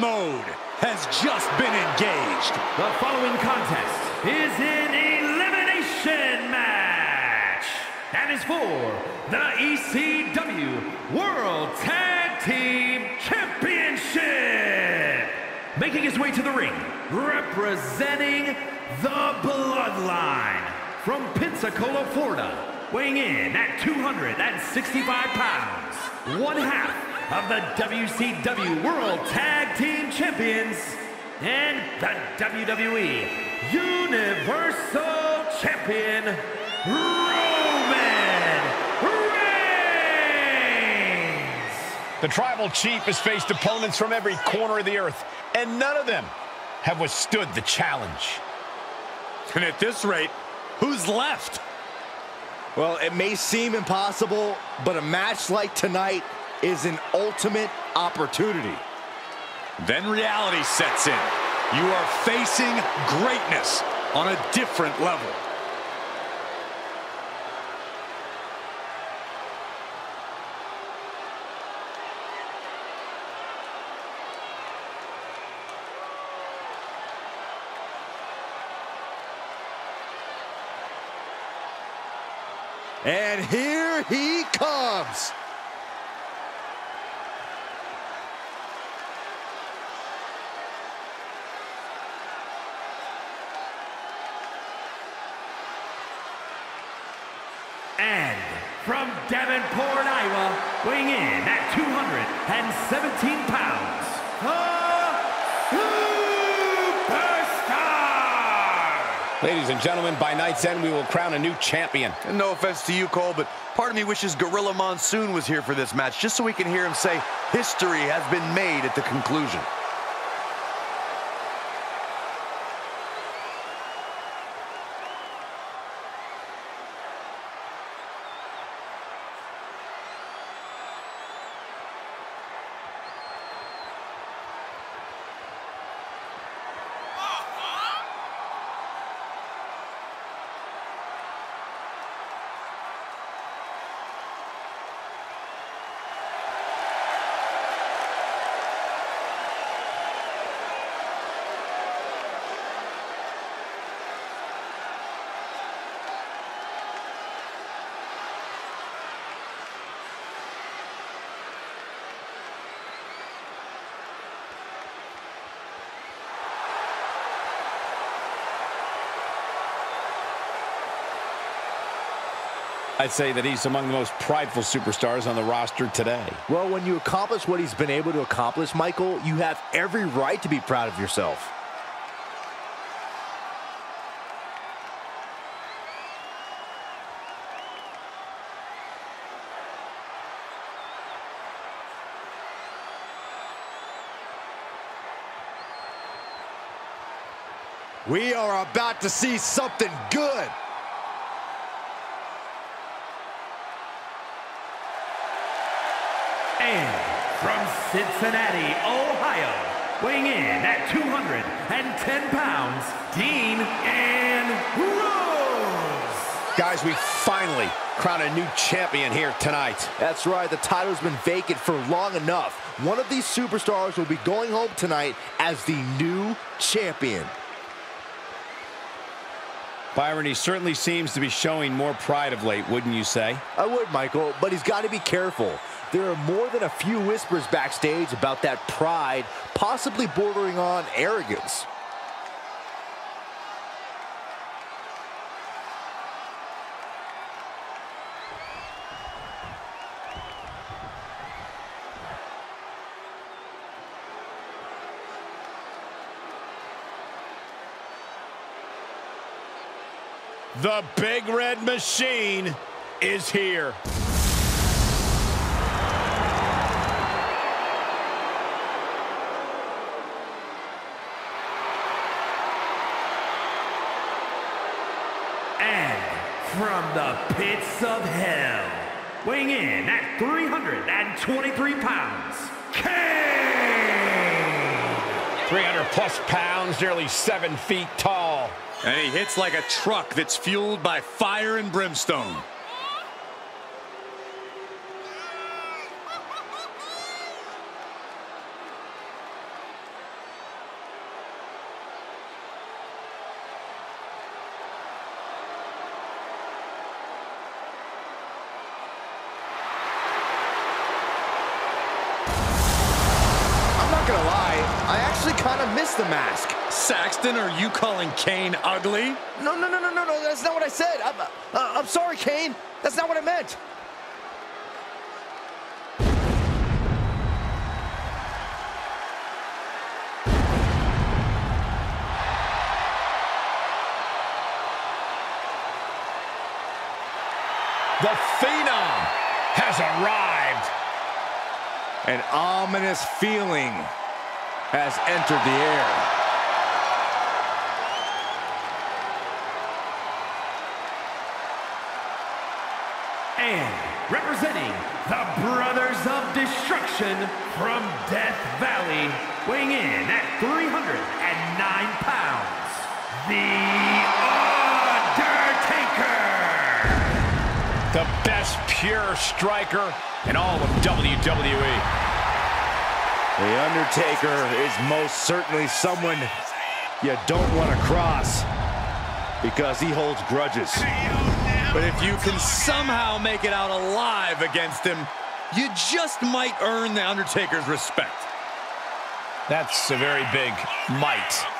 mode has just been engaged. The following contest is an elimination match and is for the ECW World Tag Team Championship. Making his way to the ring, representing the Bloodline from Pensacola, Florida, weighing in at 265 pounds, one half of the WCW World Tag Team Champions and the WWE Universal Champion, Roman Reigns! The Tribal Chief has faced opponents from every corner of the earth, and none of them have withstood the challenge. And at this rate, who's left? Well, it may seem impossible, but a match like tonight is an ultimate opportunity. Then reality sets in. You are facing greatness on a different level. And here he comes. And from Davenport, Iowa, weighing in at 217 pounds, the Superstar! Ladies and gentlemen, by night's end, we will crown a new champion. And no offense to you, Cole, but part of me wishes Gorilla Monsoon was here for this match, just so we can hear him say, history has been made at the conclusion. I'd say that he's among the most prideful superstars on the roster today. Well, when you accomplish what he's been able to accomplish, Michael, you have every right to be proud of yourself. We are about to see something good. And from Cincinnati, Ohio, weighing in at 210 pounds, Dean and Ambrose. Guys, we finally crown a new champion here tonight. That's right, the title's been vacant for long enough. One of these superstars will be going home tonight as the new champion. Byron, he certainly seems to be showing more pride of late, wouldn't you say? I would, Michael, but he's got to be careful. There are more than a few whispers backstage about that pride, possibly bordering on arrogance. The Big Red Machine is here. And from the pits of hell, weighing in at 323 pounds, Kane! 300 plus pounds, nearly seven feet tall. And he hits like a truck that's fueled by fire and brimstone. gonna lie, I actually kind of miss the mask. Saxton, are you calling Kane ugly? No, no, no, no, no, no, that's not what I said. I'm, uh, I'm sorry, Kane. That's not what I meant. The Phenom has arrived. An ominous feeling has entered the air. Representing the Brothers of Destruction from Death Valley, weighing in at 309 pounds, The Undertaker! The best pure striker in all of WWE. The Undertaker is most certainly someone you don't want to cross because he holds grudges. But if you can somehow make it out alive against him, you just might earn The Undertaker's respect. That's a very big might.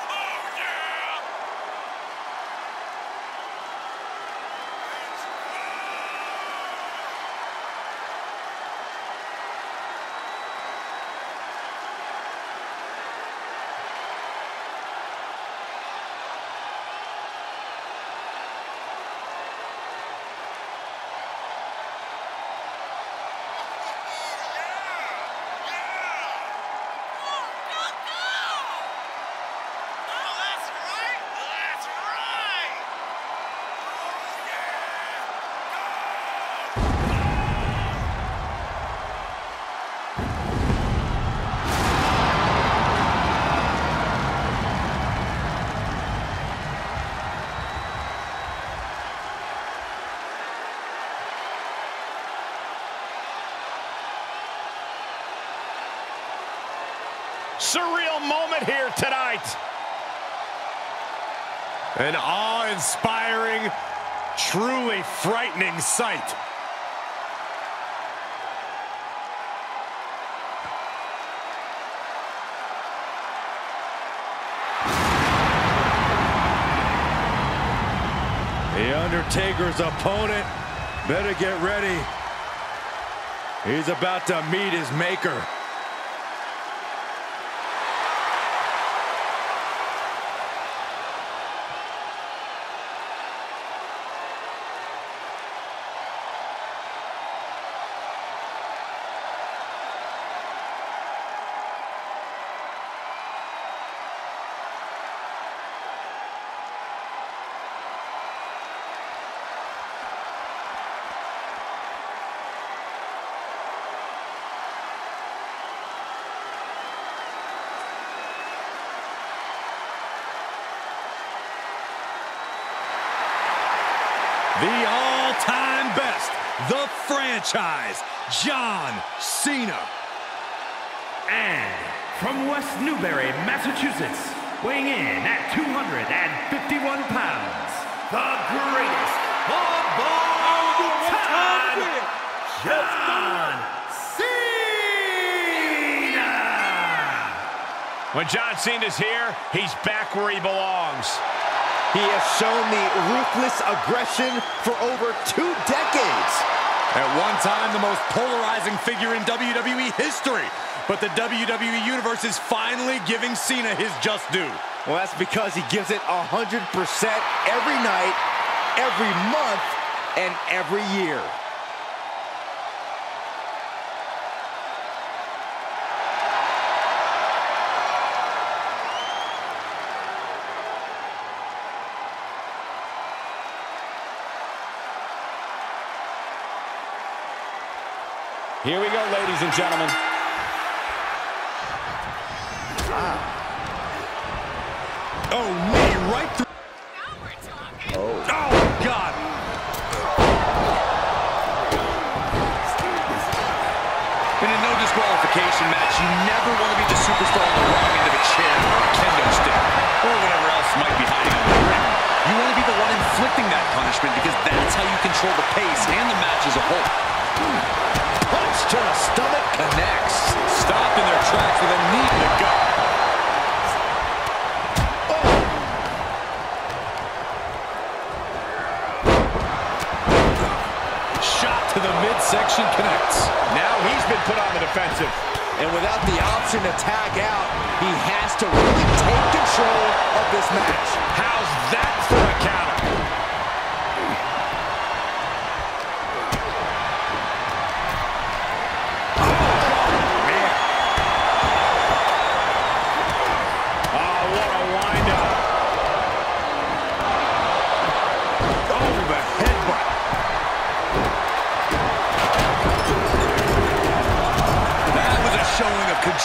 Surreal moment here tonight. An awe-inspiring, truly frightening sight. The Undertaker's opponent better get ready. He's about to meet his maker. The all-time best, the franchise, John Cena. And from West Newbury, Massachusetts, weighing in at 251 pounds, the greatest of all time, John Cena! When John Cena's here, he's back where he belongs. He has shown the ruthless aggression for over two decades. At one time, the most polarizing figure in WWE history. But the WWE Universe is finally giving Cena his just due. Well, that's because he gives it 100% every night, every month, and every year. Here we go, ladies and gentlemen. Oh, knee right through. Oh. God. In a no disqualification match, you never want to be the superstar on the wrong end of a chair or a kendo stick or whatever else might be hiding on the ring. You want to be the one inflicting that punishment because that's how you control the pace and the match as a whole to the stomach connects. Stopped in their tracks with a knee to oh. the gut. Oh. Connects. Now he's been put on the defensive. And without the option to tag out, he has to really take control of this match. How's that for a counter?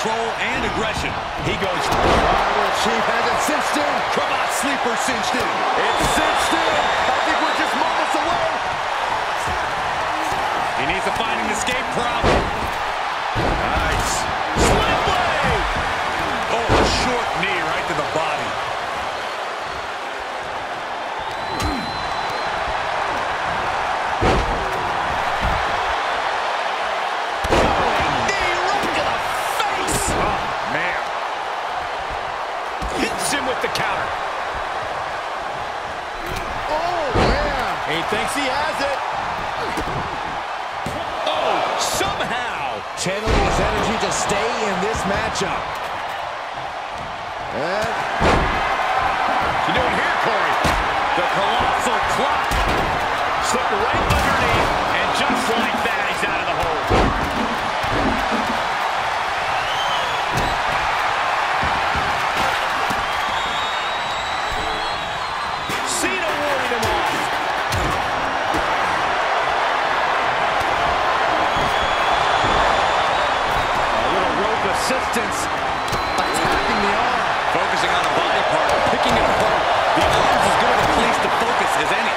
Control and aggression. He goes Tribal Chief has it cinched in. Cravat sleeper cinched in. It's cinched in. I think we're just moments away. He needs to find an escape problem. Hits him with the counter. Oh, man. He thinks he has it. Oh, somehow. Channeling his energy to stay in this matchup. And What's he doing here, Corey? The colossal clock. Slipped right underneath, and just like that, as any.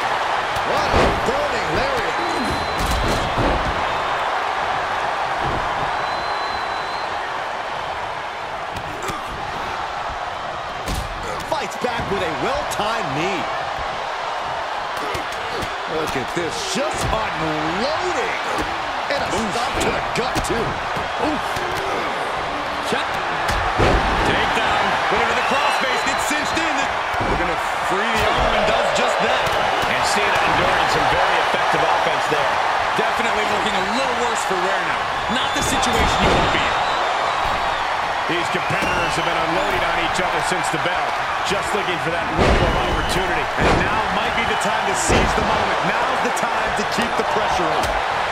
Since the bell, just looking for that window of opportunity. And now might be the time to seize the moment. Now's the time to keep the pressure on.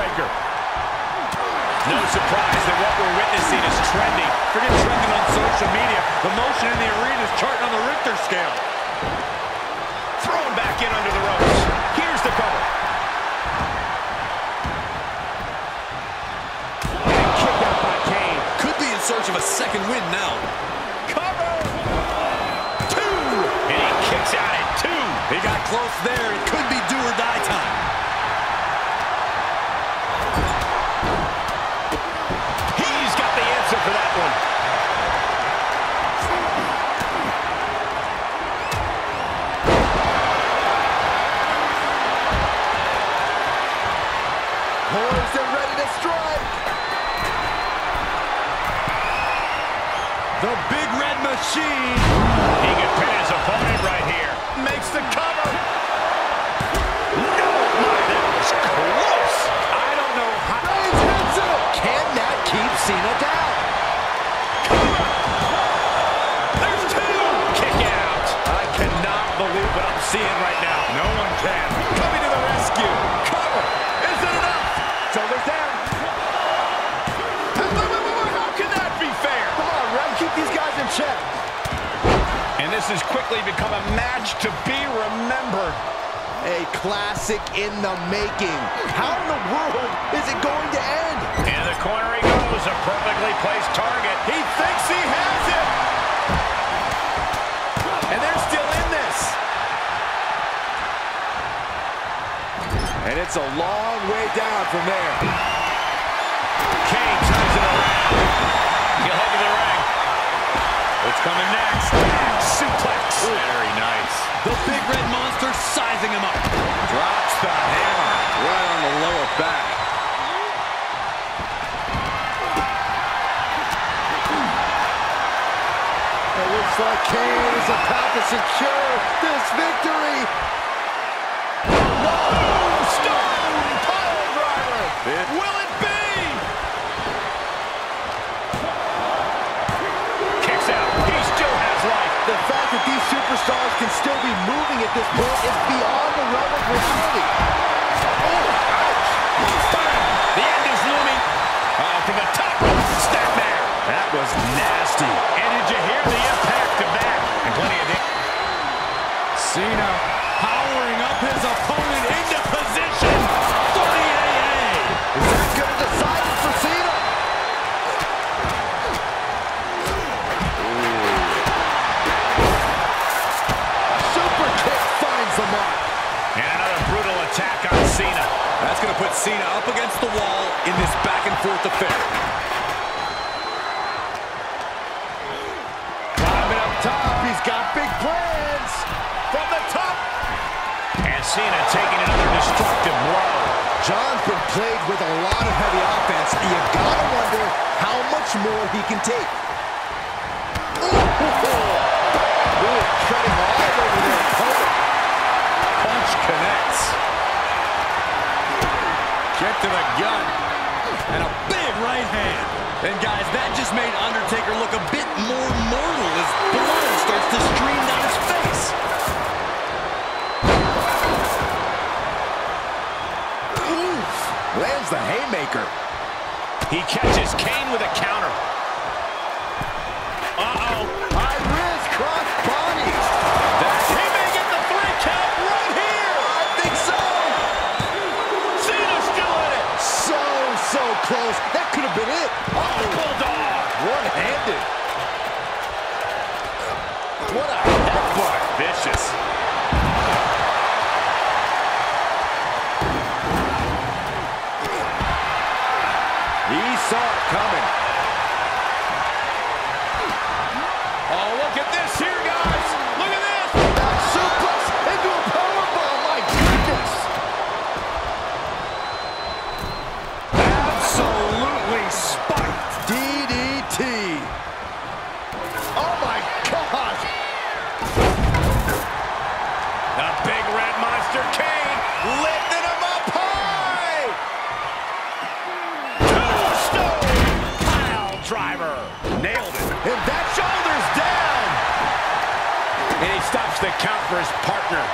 Breaker. No surprise that what we're witnessing is trending. Forget trending on social media. The motion in the arena is charting on the Richter scale. Thrown back in under the ropes. Here's the cover. And kicked out by Kane. Could be in search of a second win now. Cover! Two! And he kicks out at two. He got close there. It could be do or die time. Machine. He can pin his opponent right here. Makes the cover. No, my, that was close. I don't know how. Reigns hits it. Can that keep Cena down? Classic in the making. How in the world is it going to end? In the corner he goes. A perfectly placed target. He thinks he has it. And they're still in this. And it's a long way down from there. Kane turns it around. He'll head to the ring. What's coming next? suplex. Very nice. The big red monster sizing him up. Drops the hammer. Right on the lower back. It looks like Kane is about to secure this victory. Fact that these superstars can still be moving at this point is beyond the realm of reality. Oh, ouch. The end is looming. Oh, to the top rope. Snapmare. That was nasty. And did you hear the impact of that? And plenty of damage. Cena powering up his opponent into position Cena up against the wall in this back and forth affair. Climbing up top, he's got big plans. From the top. And Cena taking another destructive blow. John's been plagued with a lot of heavy offense. You gotta wonder how much more he can take. Really treading all over their opponent. Punch connects. Kick to the gut. And a big right hand. And guys, that just made Undertaker look a bit more mortal as blood starts to stream down his face. Oof. Lands the haymaker. He catches Kane with a counter. Uh-oh. Count for his partner.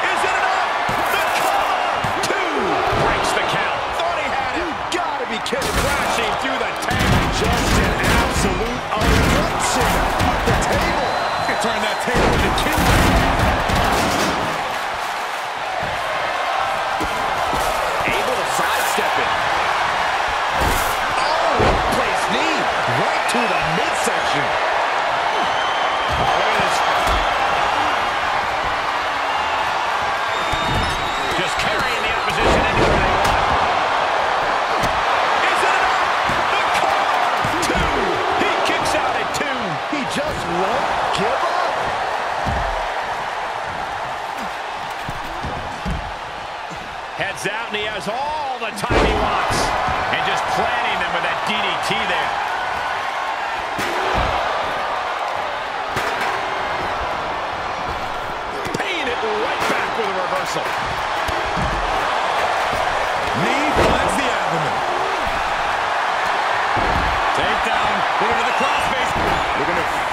Is it enough? The cover. Two. Breaks the count. Thought he had it. Gotta be kidding. Crashing through the table. Just an absolute eruption of the table. Could turn that table into kindling. Able to sidestep it. Midsection.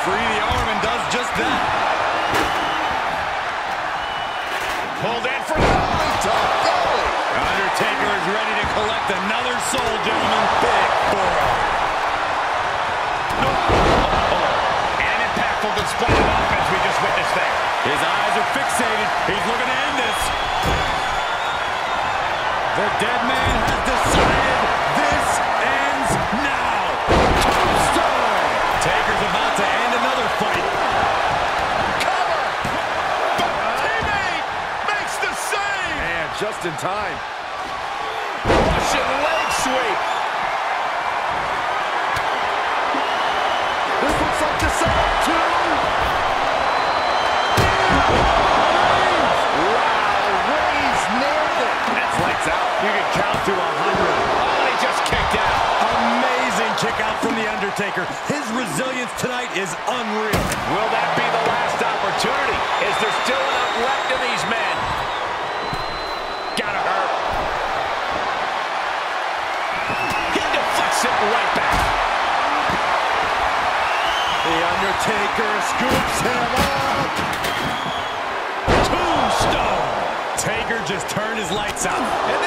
Free the arm and does just that. Pulled in for Holy top. Undertaker is ready to collect another soul, gentlemen. Big forearm. Oh. And an impactful display of offense we just witnessed there. His eyes are fixated. He's looking to end this. The dead man has decided just in time. Turned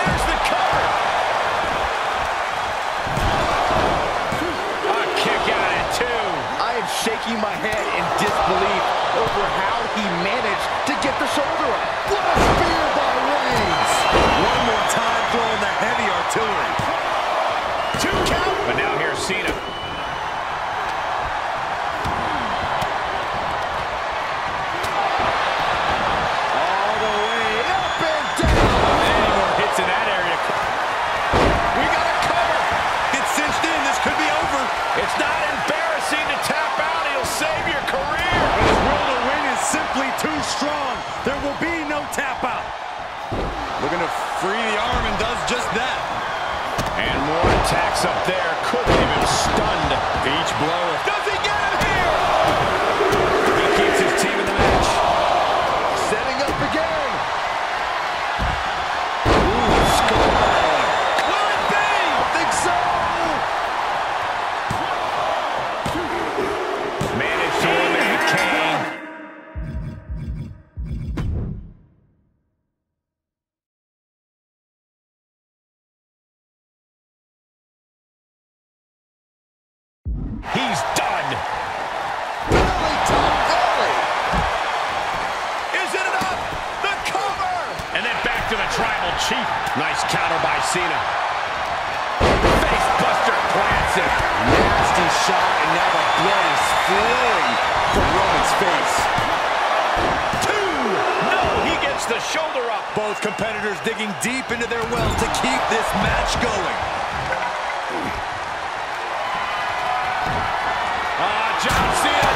Cena.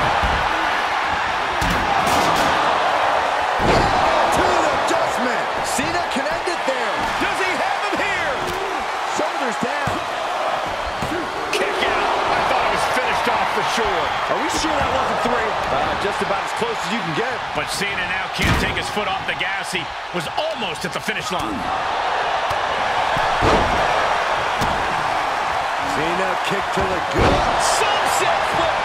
To the adjustment. Cena can end it there. Does he have him here? Shoulders down. Kick out. I thought it was finished off for sure. Are we sure that wasn't three? Uh, just about as close as you can get. But Cena now can't take his foot off the gas. He was almost at the finish line. Cena kick to the gut. Sunset flip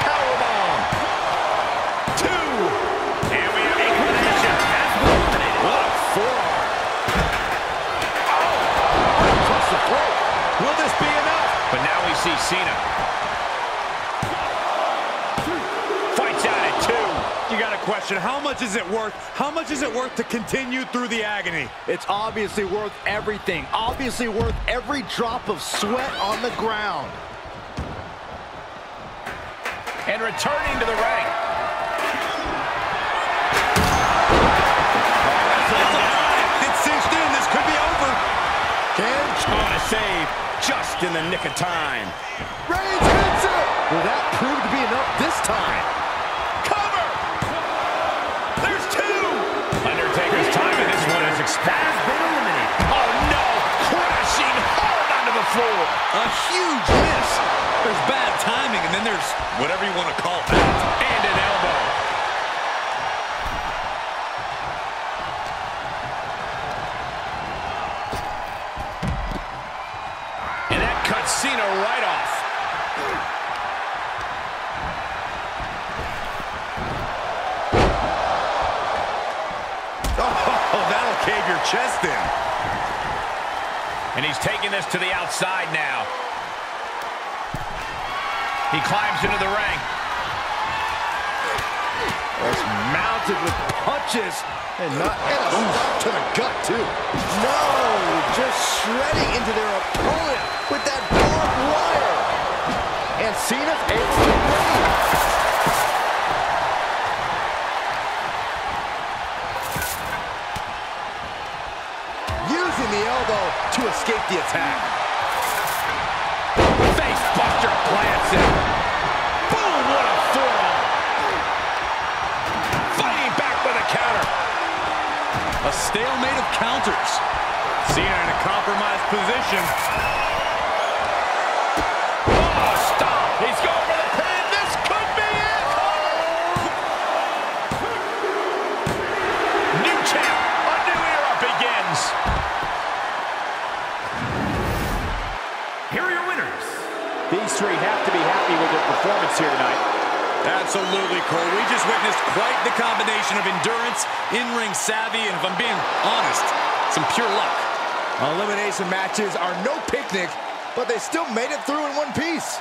see Cena. Fights out at two. You got a question. How much is it worth? How much is it worth to continue through the agony? It's obviously worth everything. Obviously worth every drop of sweat on the ground. And returning to the ring. It's cinched in. This could be over. Kane On a save. Just in the nick of time. Reigns hits it. Will that prove to be enough this time? Cover! There's two! Undertaker's time in this one has expired. Has been eliminated. Oh no! Crashing hard onto the floor! A huge miss. There's bad timing, and then there's whatever you want to call that. And an elbow. That Cena right off. Oh, that'll cave your chest in. And he's taking this to the outside now. He climbs into the ring. That's mounted with punches and not and a stop to the gut too. No, just shredding into their opponent with that. And Cena's able to win. Using the elbow to escape the attack. Face plants it. Boom, what a forearm. Fighting back with a counter. A stalemate of counters. Cena in a compromised position. Performance here tonight. Absolutely, Cole. We just witnessed quite the combination of endurance, in-ring savvy, and if I'm being honest, some pure luck. Elimination matches are no picnic, but they still made it through in one piece.